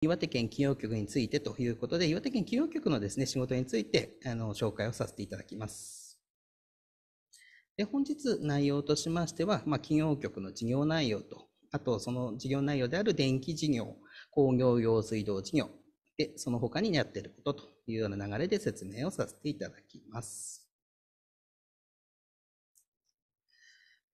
岩手県企業局についてということで、岩手県企業局のですね、仕事についてあの紹介をさせていただきます。で本日内容としましては、まあ、企業局の事業内容と、あとその事業内容である電気事業、工業用水道事業、でその他にやっていることというような流れで説明をさせていただきます。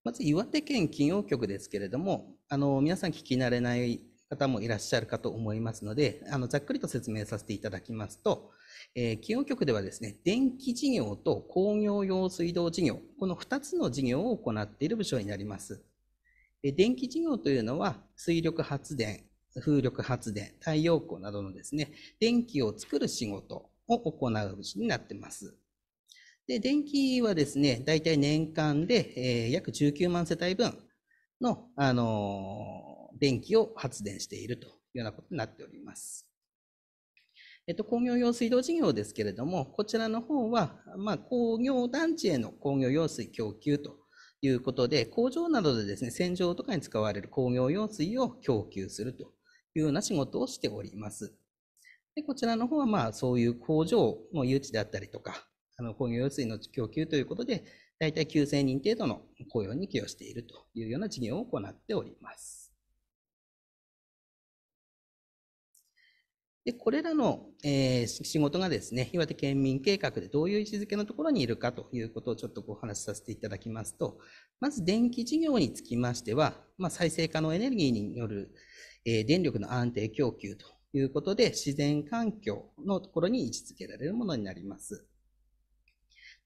まず岩手県企業局ですけれども、あの皆さん聞き慣れない方もいらっしゃるかと思いますので、あのざっくりと説明させていただきますと、えー、企業局ではですね、電気事業と工業用水道事業、この2つの事業を行っている部署になります。電気事業というのは、水力発電、風力発電、太陽光などのですね、電気を作る仕事を行う部署になっています。で、電気はですね、大体年間で、えー、約19万世帯分の、あのー電気を発電しているというようなことになっております。えっと、工業用水道事業ですけれども、こちらの方は、まあ、工業団地への工業用水供給ということで、工場などでですね、洗浄とかに使われる工業用水を供給するというような仕事をしております。でこちらの方は、まあ、そういう工場の誘致であったりとか、あの工業用水の供給ということで、大体9000人程度の雇用に寄与しているというような事業を行っております。で、これらの、えー、仕事がですね、岩手県民計画でどういう位置づけのところにいるかということをちょっとお話しさせていただきますと、まず電気事業につきましては、まあ、再生可能エネルギーによる、えー、電力の安定供給ということで、自然環境のところに位置づけられるものになります。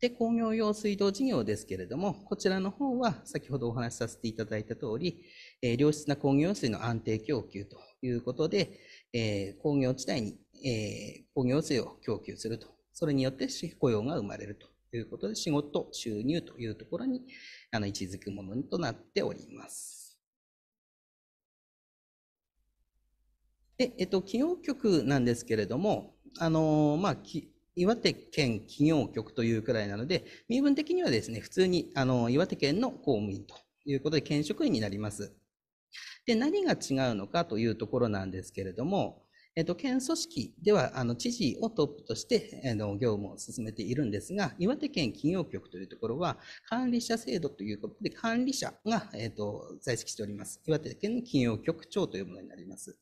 で、工業用水道事業ですけれども、こちらの方は先ほどお話しさせていただいた通り、えー、良質な工業用水の安定供給ということで、えー、工業地帯に、えー、工業水を供給すると。それによって雇用が生まれるということで、仕事、収入というところにあの位置づくものとなっております。で、えっと、企業局なんですけれども、あのまあ、岩手県企業局というくらいなので、身分的にはですね、普通にあの岩手県の公務員ということで、県職員になります。で、何が違うのかというところなんですけれども、えっと、県組織では、あの、知事をトップとして、あの、業務を進めているんですが、岩手県企業局というところは、管理者制度ということで、管理者が、えっと、在籍しております。岩手県の企業局長というものになります。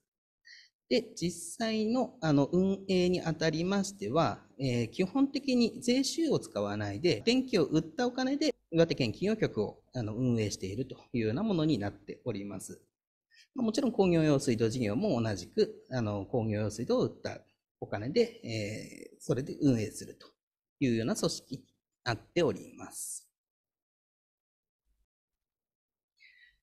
で、実際のあの運営にあたりましては、えー、基本的に税収を使わないで、電気を売ったお金で岩手県企業局をあの運営しているというようなものになっております。もちろん工業用水道事業も同じく、あの工業用水道を売ったお金で、えー、それで運営するというような組織になっております。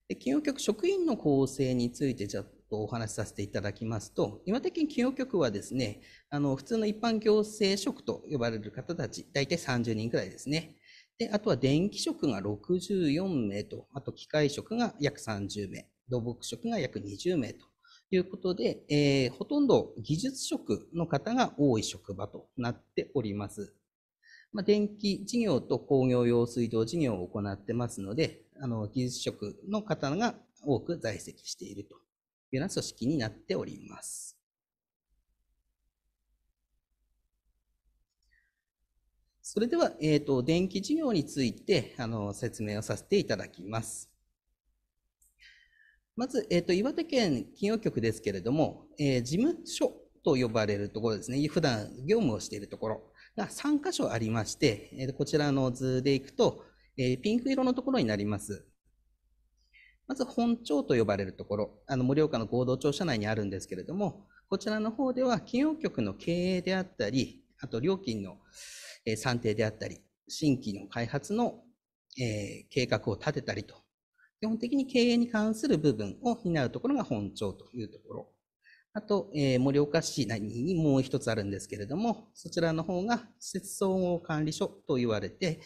で企業局職員の構成についてちょっとお話しさせていただきますと、岩手県企業局はですね、あの普通の一般行政職と呼ばれる方たち、大体30人くらいですね。で、あとは電気職が64名と、あと機械職が約30名。土木職が約20名ということで、えー、ほとんど技術職の方が多い職場となっております。まあ、電気事業と工業用水道事業を行ってますので、あの技術職の方が多く在籍しているというような組織になっております。それでは、えーと、と電気事業についてあの説明をさせていただきます。まず、え、ー、と、岩手県企業局ですけれども、えー、事務所と呼ばれるところですね、普段業務をしているところ。が3箇所ありまして、えー、こちらの図でいくと、えー、ピンク色のところになります。まず本庁と呼ばれるところ、あの盛岡の合同庁舎内にあるんですけれども、こちらの方では企業局の経営であったり、あと料金の算定であったり、新規の開発の計画を立てたりと基本的に経営に関する部分を担うところが本庁というところ。あと、えー、盛岡市内にもう一つあるんですけれども、そちらの方が施設総合管理所と言われて、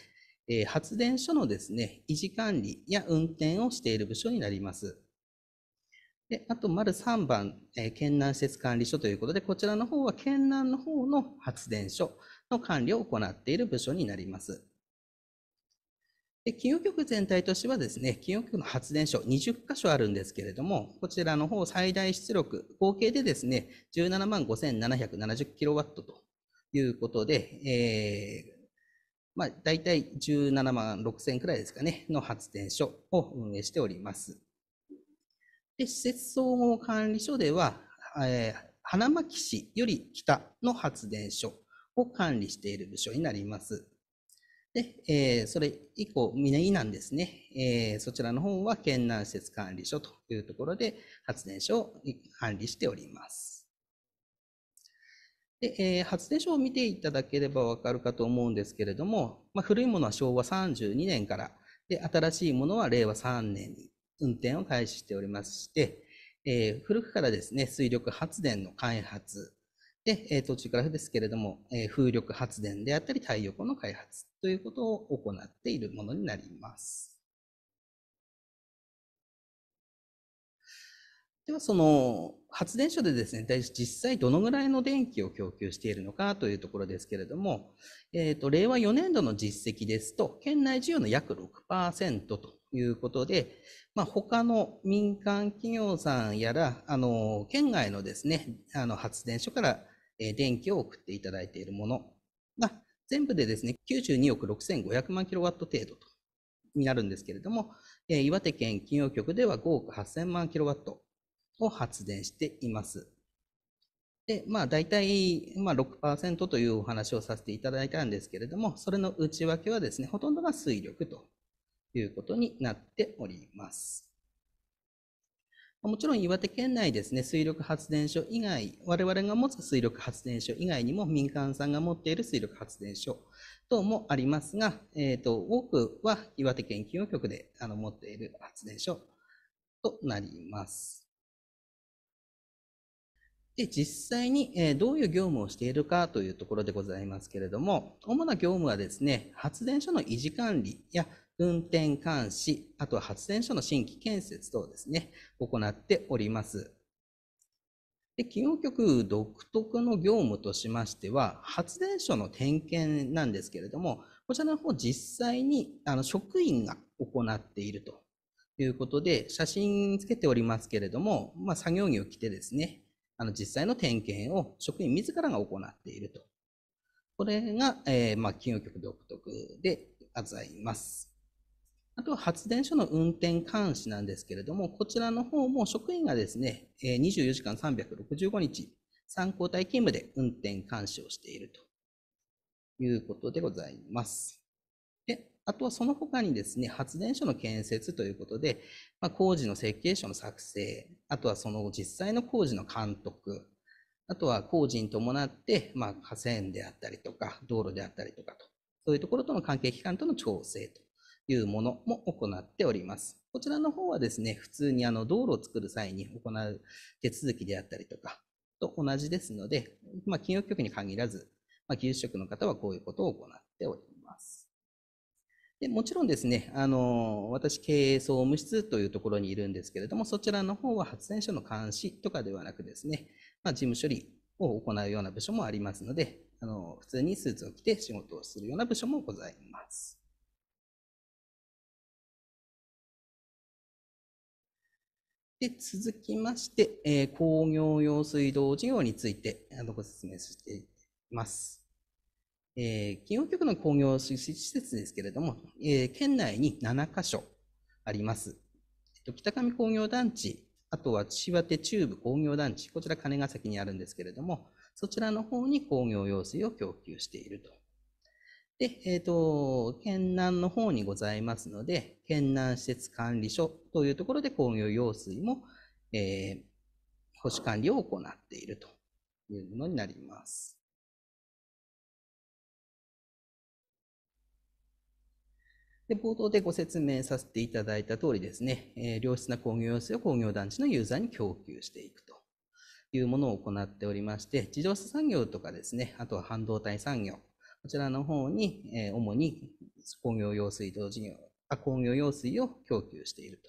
えー、発電所のですね、維持管理や運転をしている部署になります。であと、丸3番、えー、県南施設管理所ということで、こちらの方は県南の方の発電所の管理を行っている部署になります。で企業局全体としてはですね、企業局の発電所20箇所あるんですけれども、こちらの方最大出力、合計でですね、17万5770キロワットということで、えー、まあ、大体17万6000くらいですかね、の発電所を運営しております。で、施設総合管理所では、えー、花巻市より北の発電所を管理している部署になります。で、えー、それ以降、南なんですね、えー、そちらの方は県南施設管理所というところで発電所を管理しております。で、えー、発電所を見ていただければわかるかと思うんですけれども、まあ、古いものは昭和32年から、で、新しいものは令和3年に運転を開始しておりまして、えー、古くからですね、水力発電の開発、で、えー、途中からですけれども、えー、風力発電であったり太陽光の開発ということを行っているものになります。では、その発電所でですね、実際どのぐらいの電気を供給しているのかというところですけれども、えーと、令和4年度の実績ですと、県内需要の約6%ということで、まあ、他の民間企業さんやら、あの県外のですね、あの発電所から電気を送っていただいているものが、全部でですね、92億6500万キロワット程度とになるんですけれども、岩手県企業局では5億8000万キロワットを発電しています。で、まあ大体、まあ、6%というお話をさせていただいたんですけれども、それの内訳はですね、ほとんどが水力ということになっております。もちろん岩手県内ですね、水力発電所以外、我々が持つ水力発電所以外にも民間さんが持っている水力発電所等もありますが、えーと、多くは岩手県企業局であの持っている発電所となります。で、実際に、えどういう業務をしているかというところでございますけれども、主な業務はですね、発電所の維持管理や運転監視、あとは発電所の新規建設等ですね、行っております。で企業局独特の業務としましては、発電所の点検なんですけれども、こちらの方実際にあの職員が行っているということで、写真つけておりますけれども、まあ、作業着を着てですね、あの実際の点検を職員自らが行っていると。これが、えー、まあ、企業局独特でございます。あとは発電所の運転監視なんですけれども、こちらの方も職員がですね、24時間365日、参考体勤務で運転監視をしているということでございます。であとはその他にですね、発電所の建設ということで、まあ、工事の設計書の作成、あとはその実際の工事の監督、あとは工事に伴って、まあ、河川であったりとか、道路であったりとかと、そういうところとの関係機関との調整というものも行っております。こちらの方はですね、普通にあの道路を作る際に行う手続きであったりとかと同じですので、まあ、金融局に限らず、まあ、技術職の方はこういうことを行っております。でもちろんですね、あの、私、経営総務室というところにいるんですけれども、そちらの方は発電所の監視とかではなくですね、まあ、事務処理を行うような部署もありますので、あの、普通にスーツを着て仕事をするような部署もございます。で、続きまして、えー、工業用水道事業についてご説明していきます。えー、企業局の工業水施設ですけれども、えー、県内に7カ所あります。北上工業団地、あとは千葉手中部工業団地、こちら金ヶ崎にあるんですけれども、そちらの方に工業用水を供給していると。で、えっ、ー、と、県南の方にございますので、県南施設管理所というところで工業用水も、えー、保守管理を行っているというものになります。で、冒頭でご説明させていただいた通りですね、えー、良質な工業用水を工業団地のユーザーに供給していくというものを行っておりまして、自動車産業とかですね、あとは半導体産業、こちらの方に、えー、主に工業用水道事業、あ工業用水を供給している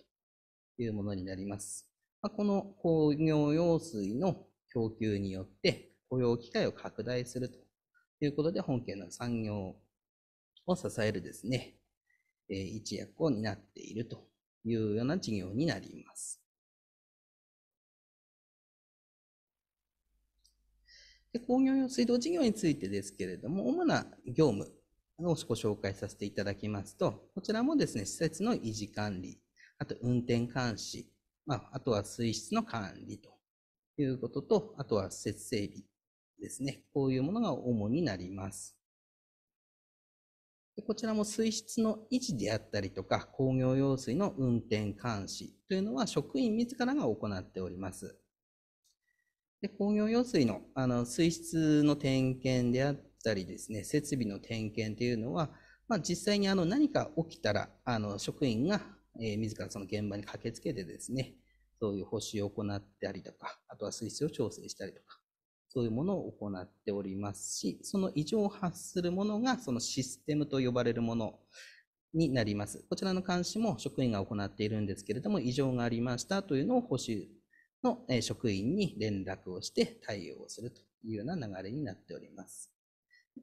というものになります。まあ、この工業用水の供給によって雇用機会を拡大するということで、本県の産業を支えるですねえ、一役を担っているというような事業になります。で工業用水道事業についてですけれども、主な業務をご紹介させていただきますと、こちらもですね、施設の維持管理、あと運転監視、まあ、あとは水質の管理ということと、あとは施設整備ですね。こういうものが主になります。こちらも水質の維持であったりとか、工業用水の運転監視というのは職員自らが行っております。で工業用水のあの水質の点検であったりですね、設備の点検というのは、まあ、実際にあの何か起きたら、あの職員が、えー、自らその現場に駆けつけてですね、そういう補修を行ったりとか、あとは水質を調整したりとか、そういうものを行っておりますし、その異常を発するものがそのシステムと呼ばれるものになります。こちらの監視も職員が行っているんですけれども、異常がありましたというのを補修の職員に連絡をして対応するというような流れになっております。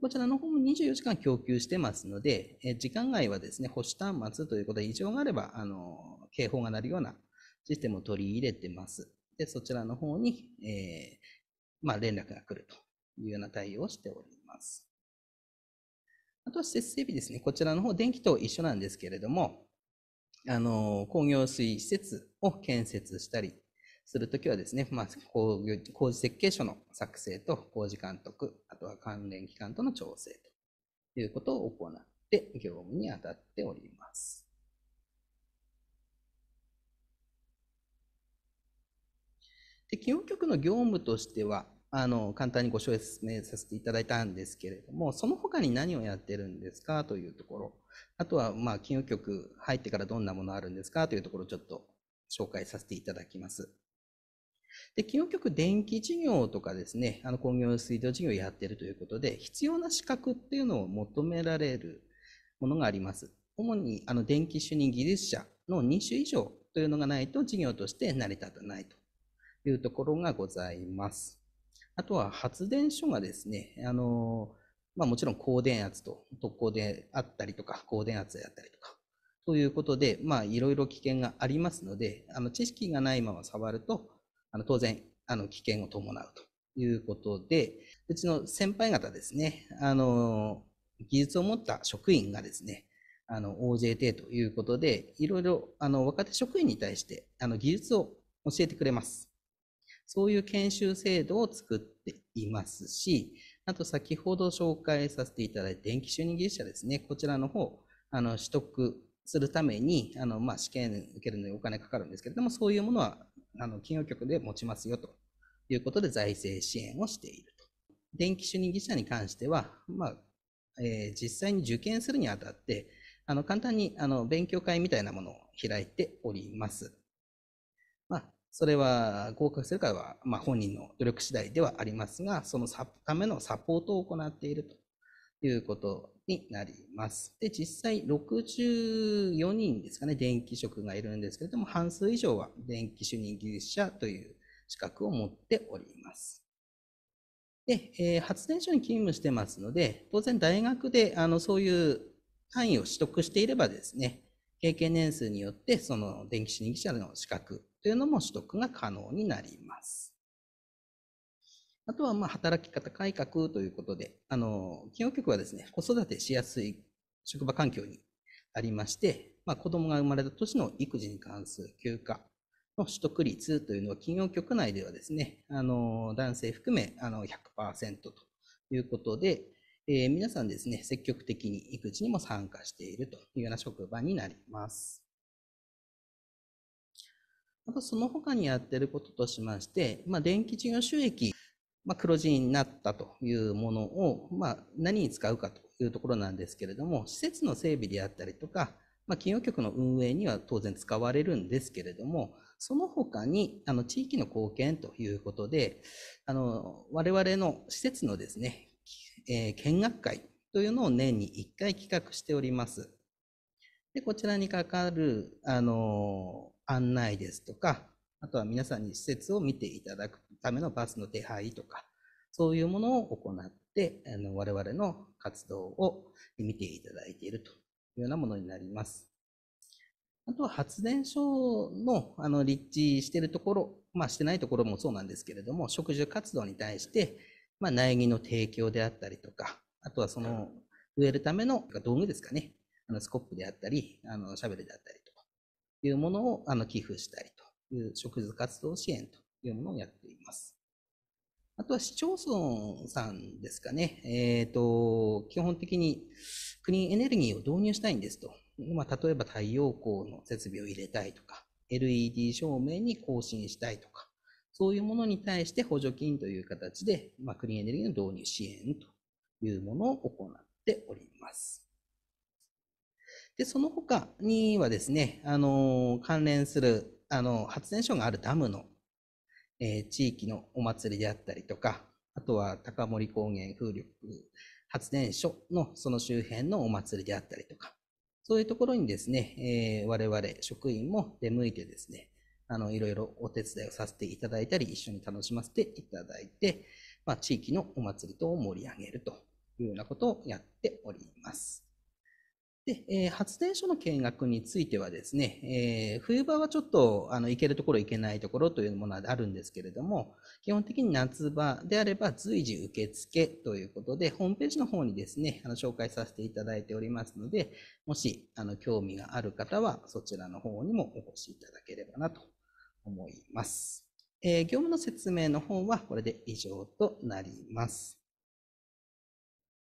こちらの方も24時間供給してますので、時間外はですね、保守端末ということで異常があれば、あの、警報が鳴るようなシステムを取り入れてます。で、そちらの方に、えー、まあ、連絡が来るというような対応をしております。あとは施設整備ですね。こちらの方、電気と一緒なんですけれども、あの、工業水施設を建設したりするときはですね、まあ、工工事設計書の作成と工事監督、あとは関連機関との調整ということを行って業務に当たっております。で、基本局の業務としては、あの、簡単にご説明させていただいたんですけれども、その他に何をやってるんですか？というところ、あとは、まあ、金融局入ってからどんなものあるんですか？というところをちょっと紹介させていただきます。で、企業局電気事業とかですね、あの工業水道事業をやっているということで、必要な資格っていうのを求められるものがあります。主にあの電気主任技術者の2種以上というのがないと事業として成り立たないというところがございます。あとは発電所がですね、あの、まあもちろん高電圧と特攻であったりとか、高電圧であったりとか、ということで、まあいろいろ危険がありますので、あの知識がないまま触ると、あの当然、あの危険を伴うということで、うちの先輩方ですね、あの、技術を持った職員がですね、あの、OJT ということで、いろいろ、あの、若手職員に対して、あの、技術を教えてくれます。そういう研修制度を作っていますし、あと先ほど紹介させていただいた電気主任技術者ですね、こちらの方、あの、取得するために、あの、まあ、試験受けるのにお金かかるんですけれども、そういうものはあの企業局で持ちますよということで財政支援をしていると。電気主任技者に関しては、まあえー、実際に受験するにあたって、あの簡単にあの勉強会みたいなものを開いております。まあ、それは合格するかは、まあ、本人の努力次第ではありますが、そのためのサポートを行っているということになります。で、実際64人ですかね、電気職がいるんですけれども、半数以上は電気主任技術者という資格を持っております。で、えー、発電所に勤務してますので、当然大学であのそういう単位を取得していればですね、経験年数によってその電気主任技術者の資格というのも取得が可能になります。あとは、まあ、働き方改革ということで、あの、企業局はですね、子育てしやすい職場環境にありまして、まあ、子供が生まれた年の育児に関する休暇の取得率というのは、企業局内ではですね、あの、男性含め、あの、100%ということで、えー、皆さんですね、積極的に育児にも参加しているというような職場になります。あと、その他にやっていることとしまして、まあ、電気事業収益まあ、黒字になったというものを、まあ、何に使うかというところなんですけれども、施設の整備であったりとか、まあ、企業局の運営には当然使われるんですけれども、その他に、あの、地域の貢献ということで、あの、我々の施設のですね、えー、見学会というのを年に1回企画しております。で、こちらにかかる、あの、案内ですとか、あとは皆さんに施設を見ていただくためのバスの手配とか、そういうものを行って、あの我々の活動を見ていただいているというようなものになります。あとは発電所のあの立地しているところ、まあ、してないところもそうなんですけれども、植樹活動に対して、まあ、苗木の提供であったりとか、あとはその植えるための道具ですかね、あのスコップであったり、あのシャベルであったりというものをあの寄付したりという植樹活動支援というものをやっています。あとは市町村さんですかね。えっ、ー、と、基本的にクリーンエネルギーを導入したいんですと。まあ、例えば太陽光の設備を入れたいとか、LED 照明に更新したいとか、そういうものに対して補助金という形で、まあ、クリーンエネルギーの導入支援というものを行っております。で、その他にはですね、あの、関連する、あの、発電所があるダムの、えー、地域のお祭りであったりとか、あとは高森高原風力発電所のその周辺のお祭りであったりとか、そういうところにですね、えー、我々職員も出向いてですね、あの、いろいろお手伝いをさせていただいたり、一緒に楽しませていただいて、まあ、地域のお祭り等を盛り上げるというようなことをやっております。えー、発電所の見学についてはですね、えー、冬場はちょっとあの行けるところ行けないところというものはあるんですけれども、基本的に夏場であれば随時受付ということで、ホームページの方にですね、あの紹介させていただいておりますので、もしあの興味がある方はそちらの方にもお越しいただければなと思います。えー、業務の説明の方はこれで以上となります。